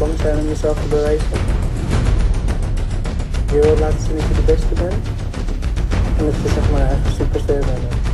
bang zijn om jezelf te bewijzen. Je wil laten zien dat je de beste bent. En dat je zeg maar echt superster bent.